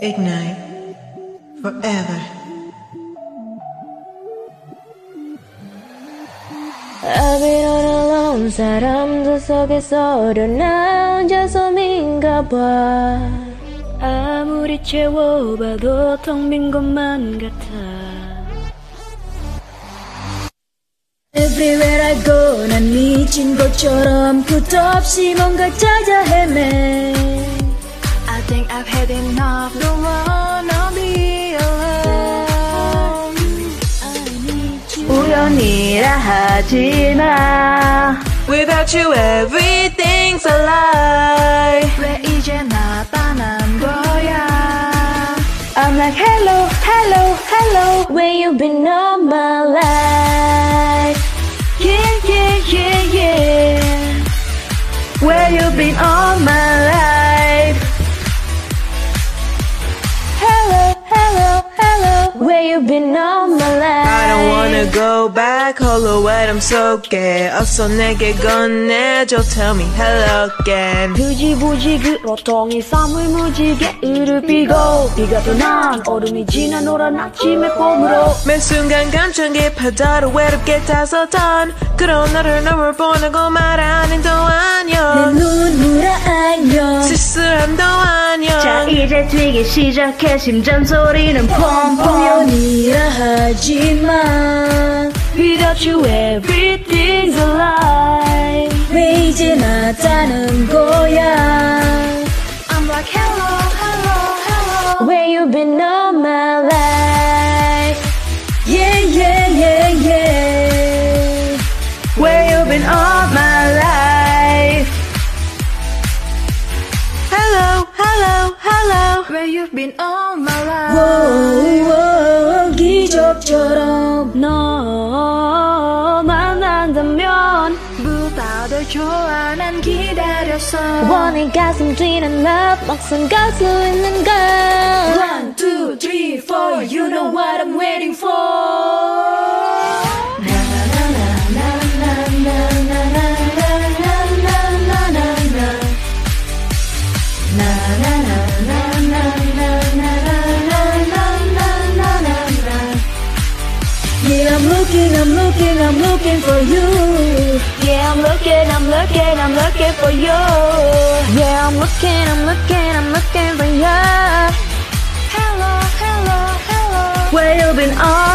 Ignite forever. I've been all alone 사람들 속에서도 나 혼자서 민가봐 아무리 채워봐도 텅 빈 것만 같아 Everywhere I go 난 미친 것처럼 끝없이 뭔가 찾아 헤매 need you 우연이라 하지마 Without you, everything's a lie. 왜 이제 나타난 거야 I'm like hello hello hello Where you been all my life Where you been all my life I don't wanna go back, 홀로에 I'm so gay. 어서 내게 건네줘, tell me hello again. 부지부지 그로통이 쌈을 무지개 으를 삐고 비가 또난 얼음이 지나 노란 아침의 봄으로 매 순간 감정 깊어져도 외롭게 타서 던 그런 너를 너무 보내고 말하는 도 아니야. 눈물아 안녕 쓸쓸함도 아니야. 자 이제 뛰기 시작해 심장 소리는 펑펑 하지만 Without you everything's a lie 왜 이제 나타난 거야 I'm like hello hello hello Where you been all my life Yeah yeah yeah yeah Where you been all my life Hello, hello, hello. Where you've been all my life wow, wow, 기적처럼 너 만난다면 보다 더 좋아 난 기다렸어 원해 가슴 뛰는 love 막상 갈 수 있는 걸 One, two, three, four You know what I'm waiting for Looking, for you. Yeah, I'm looking, I'm looking, I'm looking for you. Yeah, I'm looking, I'm looking, I'm looking for you. Hello, hello, hello. Where you been all?